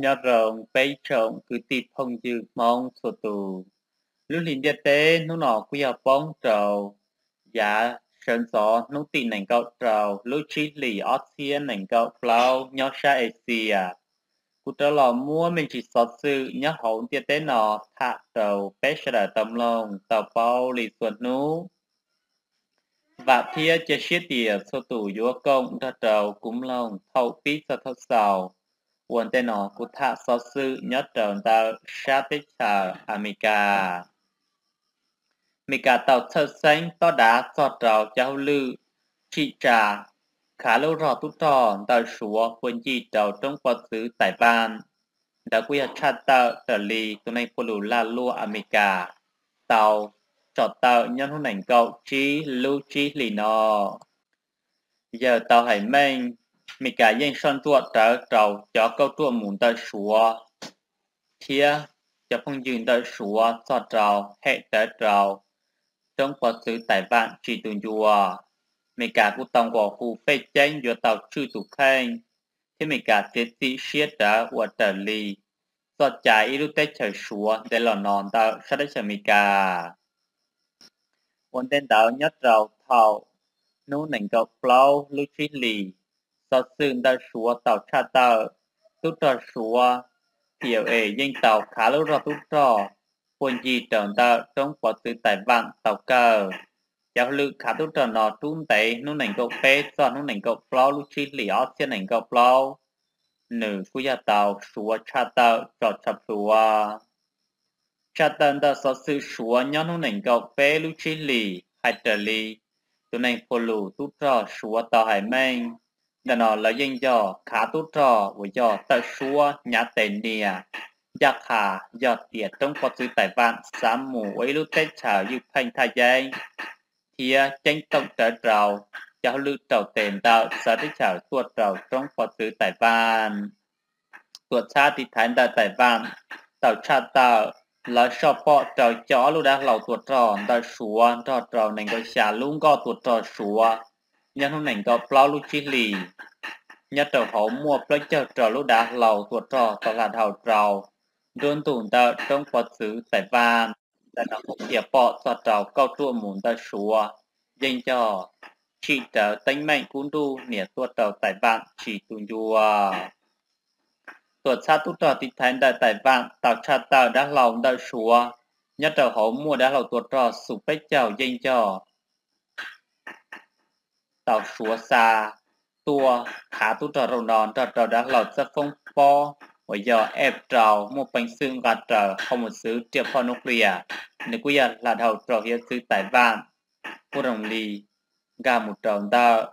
nhớ rộng bấy trọng cứ tịp phong dư mong sổ tù. Lưu liền địa tế nó nọ quý hợp bóng trầu. Dạ sơn gió nó tì nảnh gạo trầu. Lưu trí lì, ót thiên nảnh gạo plau nhớ xa Asia cụ trở lò mua mình chỉ sọt sự nhớ hổng địa tế nọ thạ trầu bế xa đà tâm lòng, tàu bao lì xuân nú. Và phía chế xế tìa sổ tù dúa công ra trầu cúng lòng thâu phí xa thâu sầu quân tên nó cụ thạ so sư nhất trần tàu sát tích chờ America. Mika tàu thơ xanh to đá so trào cháu lư trị trà khá lâu rõ tụ trò tàu súa quân dị trào trong quá xứ tại ban, đã quy hạt trà tàu trở lì tụ này phụ lù la lua America tàu trọ tàu nhân hôn ảnh cậu chi lưu chi lì nọ giờ tàu hải mênh mình cả yên son tua trở trầu cho câu tua muốn tới sủa thia cho phong dừng tới sủa cho trầu hệ tới trầu. Trong quá khứ tại vạn chỉ tuần chùa, mình cả cũng tông của khu phê tranh do tàu chư tụ khen thì mình cả tiết sĩ siết đã của trở lì, do trái ý lúc tết trời sủa để lò nón tàu sát đất cho mình cả. Vấn đề tàu nhất trầu thầu nô nành gọc flow lúc trí lì do xương đã xua tàu cha tàu tu trò xua tiểu ế danh tàu khá lâu rồi tu trò quân gì trần tàu trong quá tư tài vạn tàu cờ giáo lự khá tu trò nó trung tế nó nảnh gốc phê cho nó nảnh gốc flow lúc chi lì ớt trên nảnh gốc flow nữ của gia tàu xua cha tàu trò chập xua cha tàu đã so sự xua nhau nó nảnh gốc phê lúc chi lì hay trở lì tu nảnh phô lù tu trò xua tàu hải mênh đó nó là dân cho khá tốt trò với cho tại xua nhà tên nìa. Giá khá, do tiệt trong quá trình tài vạn sám mù ấy lúc tết chào như phanh thay dây thì tranh tổng trở trào cho lưu trào tên đạo sở tích chào tuột trào trong quá trình tài vạn tuột xa thì thành tại tài vạn tạo cha tạo là cho bỏ trào chó lúc đã lầu tuột trò tại xua trò trào nên có xả luôn có tuột trò xua nhân hôm nay có plau lu chi lì. Nhất trầu hậu mua plau chờ trò lu đã lầu tuột trò tỏ là thảo trào đơn tùn tờ trong quá xứ tại van. Đã nó cũng hiệp bỏ tỏ trào câu trụ muốn tờ xua dành cho chỉ tờ tánh mạnh cũng đu nỉa tuột trò tại van chỉ tùn dùa. Tuột xa tu trò tịch thành đại tại van tạo cha tờ đã lầu đã xua nhất trầu hậu mua đã lầu tuột trò sụp bách chào dành cho tàu xua xa tua khá tu trò rồng đòn trò trò đã lọt ra phong po, bởi giờ ép trào một bánh xương gạt trở không một xứ triệu pho nốc lìa. Nếu quý là đầu trò hiện xứ tại vạn cô đồng lì gà một tròn ta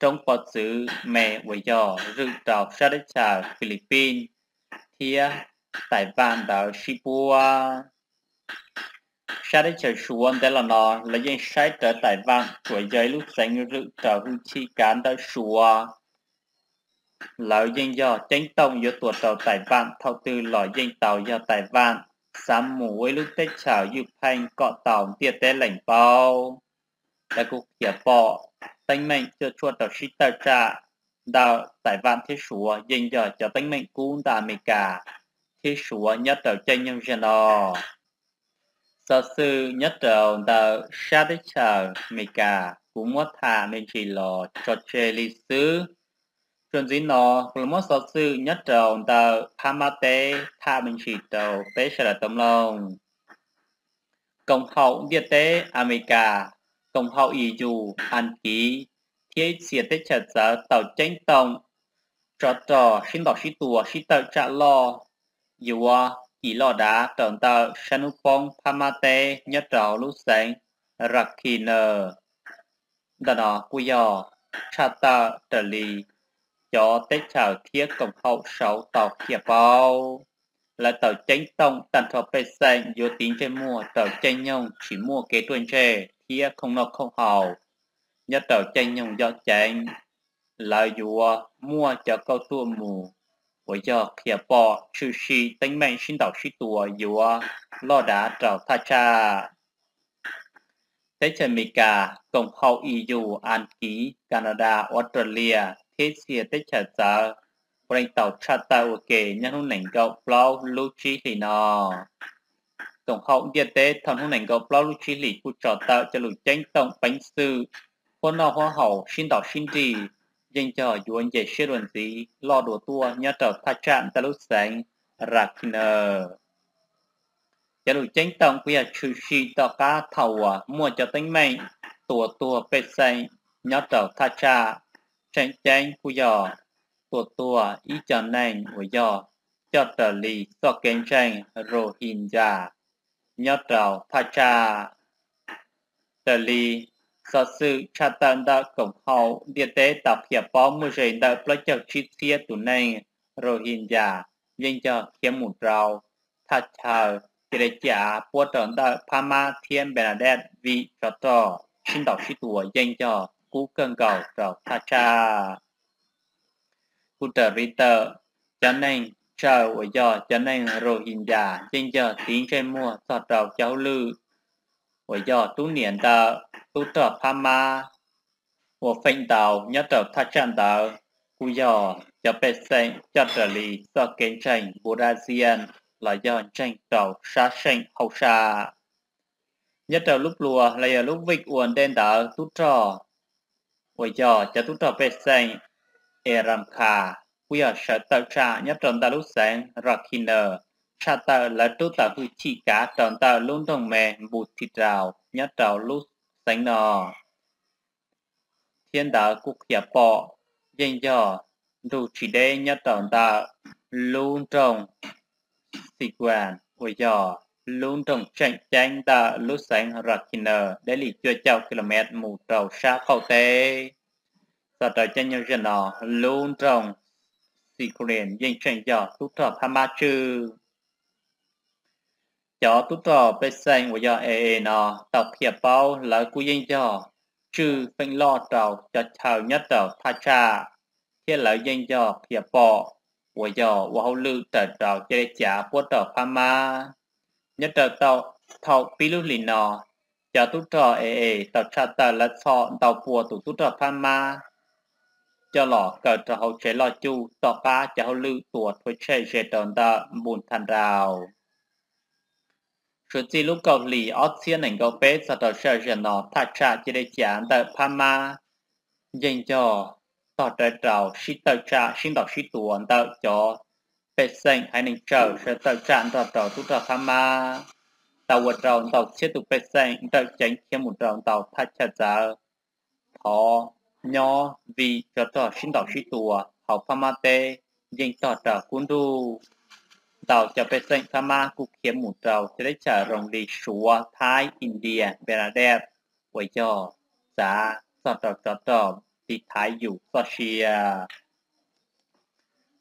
trong quá xứ mẹ bởi giờ rự trào xa đất trà Philippines. Thia tại vạn đảo Shibua sa đấy chờ xuống đây là nó là dân sai trở tại vang tuổi giới lúc sáng rự trở hư chi cán đã xua là dân do tranh tông do tuột tàu tại vang thao tư lò dân tàu do tại vang sám mù với lúc tết chào dư phanh cọ tàu tiệt tế lãnh bao. Đại cục hiệp bọ, tánh mệnh cho chua tàu sĩ tàu trạ, đào tại vạn thế sủa dân do cho tánh mệnh cũng đã mì cả thế sủa nhất tàu tranh nhân dân đó. Sở sư nhất đầu tờ sát đích chờ mì cả cũng mất thả nên chỉ lò cho chê lý sư. Chuẩn dĩ nó cũng mất sở sư nhất đầu tờ phamate thả mình chỉ đầu tế sẽ là tâm lòng. Công hậu địa tế America, công hậu ý dù an ký, thiết xìa tế trợ giờ tàu tranh tổng, cho trò xin đọc sĩ tùa sĩ tàu trả lo, dù à, chỉ lo đá trọn tờ Sanupong Pamate nhất trào lúc sáng Rakiner Đó nó quy dò Chata trở lì cho tết chào thiết công hậu, sáu tàu kia bao. Là tàu chánh tông, tàn thọ bê xanh dù tính trên mua tàu chanh nhông, chỉ mua kế tuần trề thiết không nó không hậu nhất tàu chanh nhông do tranh là dù mua cho câu tua mù. 我要撇报出去等门寻到许多有啊，老大找他家。thế chân mỹ cả cộng hậu EU An Ký Canada Australia thế chia tế trợ giờ Quay tàu cha ta ok nhân hôn nành gạo plau lưu chi lì nò. Tổng hậu địa tế thằng hôn nành gạo plau lưu chi lì cụ trò tạo cho lũ tranh tổng bánh sư. Hôn nọ hoa hậu xin đỏ xin đi. dành cho yuan dễ xe luận gì lo đồ tua, nhớ trở tha chạm ta lúc sáng, rạc nờ. Giá lụ chánh tổng quý chú sĩ tỏ cá thầu à mua cho tính mệnh tùa tùa bê xanh nhớ trở tha chạ chánh chánh quý à tùa tùa ý cho nành của dò cho trở lì so kênh tranh rô hình già, nhớ trở tha chạ trở lì sở sự trả tận đã cổng hậu, địa tế tập hiệp bó mưu rời đã bất chật trí phía tù này rồi hiện giả nhưng chờ kiếm một rào. Thật chờ thì để trả bố trận đã pha ma thiên bè là đẹp vì cho tỏ xin đọc sĩ tùa dành cho cú cơn cầu rào thật cha. Cú trở rí tờ cho nên trời của giờ cho nên rồi hiện giả dành cho tiếng trên mua, sọt rào cháu lư. Của giờ tú niệm tờ tu trở pha ma của phệnh tàu nhất trọ thắt chân tàu, cú do cho bê sinh cho trở lý, do kiến tranh Brazilian là do tranh tàu xa sinh hậu xa. Nhất trọ lúc lùa là giờ lúc vịt uồn đen tàu tu trò, của do cho tu trọ bê sinh kha cú ở sở tàu trà nhất tròn tàu lúc sáng Rakiner cha tàu là tu tàu hư chi cá, tròn tàu luôn đồng mẹ bụt thịt rào nhất trào lúc sáng nọ thiên đạo quốc hiệp bỏ dành do đủ chỉ đế nhất tổng đạo luôn trong sĩ quan của do luôn trong tranh tranh ta lúc sáng nờ để lì chưa chào km mù trầu xa khẩu tế Sở trời chân nhân dân nọ luôn trong sĩ quyền dân tranh cho lúc trò tham ma chư cho tụt trò bê xanh của do ê ê nó tập hiệp bao là cú yên cho. Trừ phanh lo trào cho chào nhất trào tha cha. Khi là yên cho hiệp bọ của do và hậu lư tờ trào cho trả của trò pha ma. Nhất trào tàu thầu pi lưu lì nó cho tụt trò ê ê tàu cha tờ là sọ tàu bùa tụ tốt trò pha ma. Cho lọ cờ cho hậu chế lọ chu tàu ba cho hậu lư tuột với chế chế tàu ta buồn thành rào sự chỉ lúc cầu lì ót thiên ảnh cầu bế sa tờ sơ rè nó thà cha chỉ để chán tờ pama dành cho tọ tờ trào shi tờ cha xin đọc shi tuần tờ cho bế sinh hay nên chờ sẽ tờ chán tờ trào tu tờ pama tàu vật trào tàu chết tục bế sinh tờ tránh khi một trào tàu thà cha giờ thọ nhỏ vì cho trò sinh đạo sĩ tùa học pha ma tê, dành trò trò cuốn đu tàu cho bê sinh pha ma cục kiếm một trầu cho đấy trả rồng đi sủa, Thái, India, Bangladesh với cho giá trò trò trò trò đi Thái dụ so xìa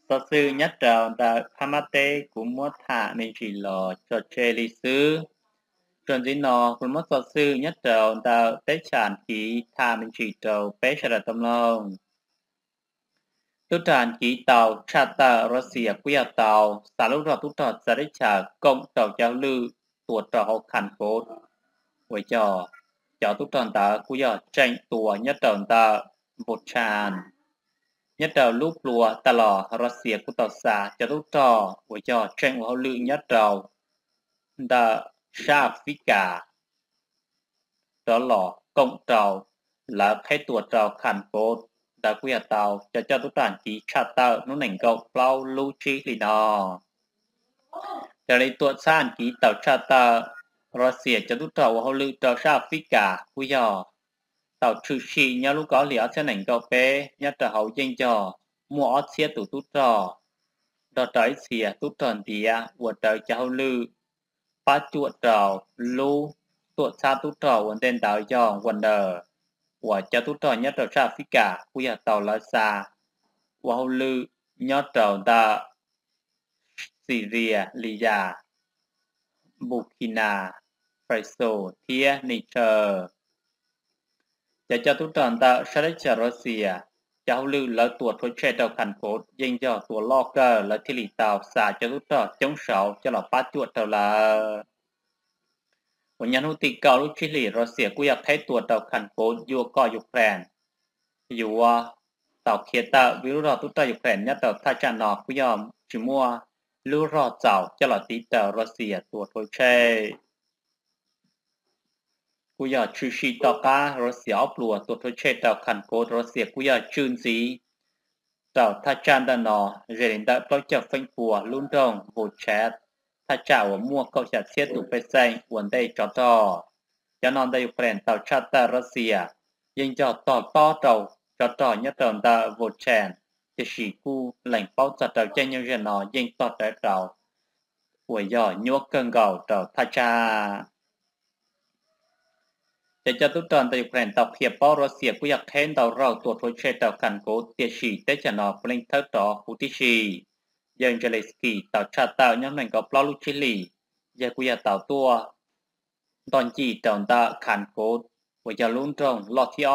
so sư nhất trầu đã pha ma tê cũng muốn thả nên chỉ lò cho chê lý sư chuẩn gì nó cũng mất so sư nhất trầu tạo tế sản ký thà mình chỉ trầu bé sẽ là tâm lòng tu tràn chỉ tàu cha ta ra xìa à tàu. Xả lúc đó tu trọ ra đấy trả công tàu giao lư tuột trò học khăn phố. Với trò cho tu tròn ta quy tranh tua nhất tròn ta một tràn. Nhất tàu lúc lùa ta lò Russia của tàu xả cho tu trò. Với trò tranh của lư nhất tàu. Ta sa phi cả đó lò công tàu là phải tuột trò khăn phố ta quy à tàu, cho cho tu tản chỉ cha tàu nó nảnh cậu bao lưu chi lì đò cho lấy tuột san chỉ tàu cha tàu rồi xỉa cho tu tàu hậu lưu tàu sa phi cả quy dò tàu trừ chi nhớ lúc có lẽ sẽ nảnh cậu bé nhớ tàu hậu danh trò mua ót xia tủ tu trò đó tới xỉa tu tròn tía của tàu cho hậu lưu. Ba chuột trò lưu tuột sa tu trò quần tên tàu cho quần đờ và cha tu trò nhất trò sa phi cả của nhà tàu là xa và hậu lư nhất trò ta Syria, Libya, Burkina Faso, Thia, Niger. Cha cha tu tròn ta sẽ đến chờ Russia. Cha hậu lư là tuổi thối trẻ đầu thành phố, dành cho tuổi lo cơ là thi lì tàu xả cho tu tròn chống sáu, cho là phát chuột tàu là วันยันุติเกาลุชิลีรัสเซียกูอยากไทยตัวเต่าขันโปยัวก่อยุแครนยูวาเต่าเคียตาวิรุรอตุตายุแครนยะเต่าท่าจานอกุยอมชิมัวลูรอเจ้าจลอตีเต่ารัสเซียตัวโทเชกูอยากชื่ชีตอการัสเซียปลัวตัวทเชเตาขันโกรัสเซียกูอยากชื่นสีเต่าท่าจานดานอเรนดาเพราะจะฟังปัวลุนดรงบูแชท 他叫我莫扣下切土被塞，我得找到，cho nên đây phải tàu cha ta Russia, à. nhưng cho tàu to tàu cho tàu nhất tàu ta vô chèn, thì sĩ cu lành bao cho tàu trên nhân dân nó nhưng tàu tới tàu, của giờ nhúa cơn gầu tàu tha cha. Để cho tụi tròn tại Ukraine tàu hiệp bao Russia cũngyak thêm tàu rau tuột hối chế tàu cảnh cố tiệt sĩ tế cho nó linh thất tàu hữu tí dân Zelensky tạo trà tạo nhóm nành có bao lúc chí lì, tua. Đòn chỉ trọng ta khán và giờ luôn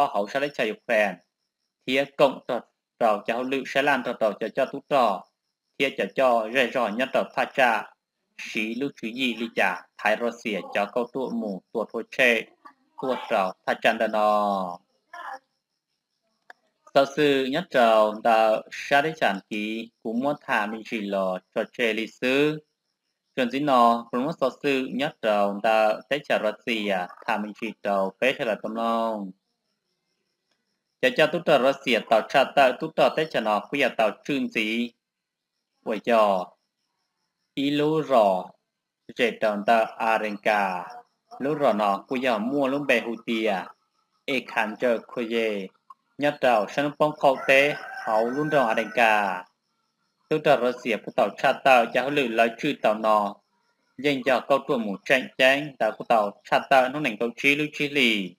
hậu xa lấy chạy Ukraine. Thía cộng trò trò cho hậu lựu lan trò trò cho cho tú trò. Thía cho cho rời rò nhất trò tha trà. Sĩ lưu chú gì lý trả, thái rò cho câu tụ mù tụ thua chê, tụ trò. Giáo sư nhất trào đã xa đấy chẳng ký cũng muốn thả mình chỉ lò cho chê lý sư Chuyện gì nó, cũng muốn giáo sư nhất trào đã tế trả gì à, thả mình chỉ trào dạ trò phế là tâm lòng cho cho tụt gì à, tạo chặt tạo tụt tờ tới cho nó quý à tạo chuyên gì Vậy cho ý lú rò. Chế à tàu cả, lũ rõ nó quý à mua lũng bè hù tì à, e khán chờ khuya dê nhất tàu sân bóng khẩu tế hậu luôn rò Arenca tụt tờ Russia của tàu chặt tàu cho lử lời chữ tàu nó dành cho câu tuần một tranh tranh tàu của tàu chặt tàu nó nành câu trí lưu trí lì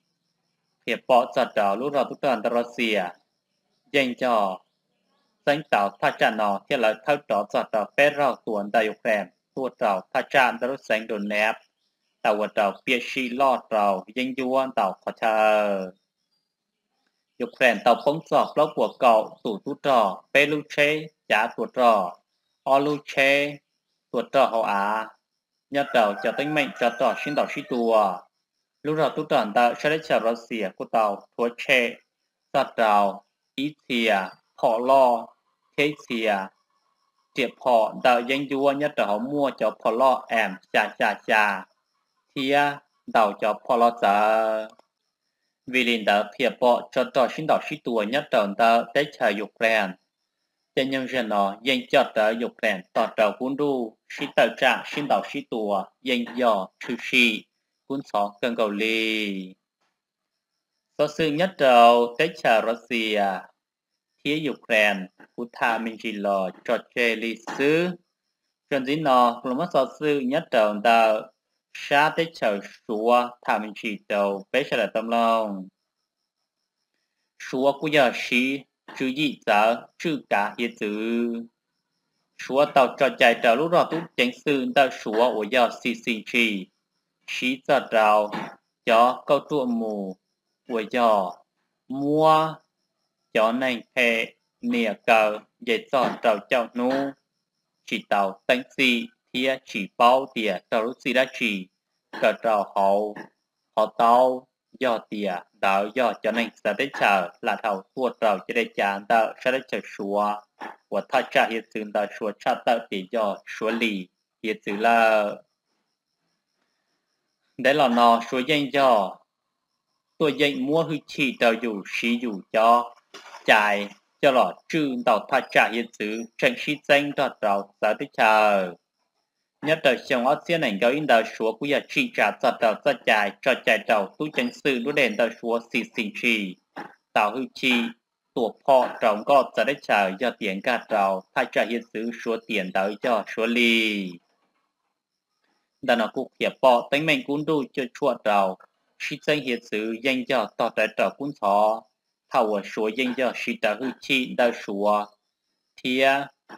hiệp bỏ giật đó lúc đó tụt tàn Russia dành cho danh tạo phát triển nó thì là thao đó giật đó bé rau tuần tại Ukraine tuột đó phát triển đó sáng đồn nẹp tàu vật đó bia xì lọt đó danh yuan tàu khó chờ Ukraine, tàu phóng sọt lốc của cậu tủ tụt đó bé lưu chế giá tuột đó o lưu chế tuột đó họ à nhất đầu cho tính mệnh cho tỏ xin tỏ sĩ tùa. Lúc đó tụt tận ta sẽ chờ Russia của tàu thua chê. Sát đào ý thìa, họ lo, thế thìa. Tiệp họ đạo danh vua nhất là họ mua cho họ lo em chà chà chà thìa đạo cho họ lo giờ vì liền đã phía bỏ cho tàu sinh đạo sĩ tuổi nhất là ta tới chờ Ukraine cho nhân dân nó danh cho tới Ukraine tàu trở quân đu sĩ tờ trả sinh đạo sĩ tuổi danh dò, trừ sĩ quân xó cần cầu lì số sư nhất trọng tế trà Russia phía Ukraine của thà mình chỉ lò cho chơi lì sư. Trần dĩ nó là mất số sư nhất trọng tờ xa tế sở xua thà mình chỉ đầu bế sở là tâm lòng. Xua của giờ sĩ chú ý giờ chữ cả hiện chữ xua tàu trò chạy trở lúc đó tú chánh sư ta xua của giờ xì xì trì. Xí giờ trào cho câu chuyện mù với giờ mua cho nên hệ nìa cờ dễ cho trào chào nu. Chỉ tàu tăng si kia chỉ bao tìa trào lúc si đã chỉ. Cờ trào hậu họ tao, do tìa đạo do cho nên sẽ đến chờ là thầu thua trào cho đến trả đạo sẽ đến chờ xua. Và thay cha hiện sự đạo xua cha đạo thì do xua lì. Hiện sự là đấy là nó xua danh cho tôi danh mua hư chỉ đạo dù sĩ dù cho. Chạy cho là trừ đạo thà cha hiện sự trận sĩ danh đạo tàu sẽ đến chờ nhất là trong ở xiên ảnh cao in tàu số của nhà trị trả cho tàu cho chạy cho chạy tàu tu chân sư đu đèn tàu số xì xì trì. Tàu hư chi, tổ phò, trọng có, giá tới chờ do tiền cả tàu thay trả hiện sự số tiền tàu cho số lì đàn nó cũng hiệp bỏ tính mình cũng đủ cho chua đầu khi chân hiện sự danh cho tỏ trái trở cũng khó thảo ở số danh cho sĩ ta hư chi đa số thì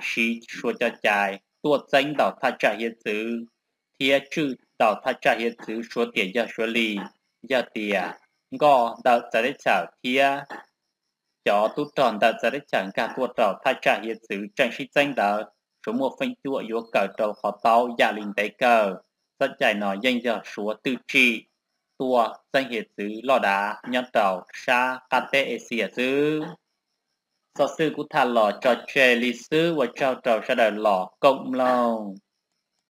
sĩ số cho chạy tua danh đạo tha trả hiện sự thia chữ đạo tha trả hiện sự số tiền cho số lì cho tiền ngõ đạo trả đấy chảo thia cho tu tròn đạo trả đấy chẳng cả tua tha trả hiện sự chẳng sĩ danh số một phân chua yếu cờ trầu họ tao gia linh tế cờ rất chạy nó danh giờ số tư trị tua danh hiện xứ lò đá nhân đạo sa cà tê xìa xứ สื่อกุทันหล่อจอดเชลิซื้อว่าเจ้าเจ้าชะเดินหล่อกงลอง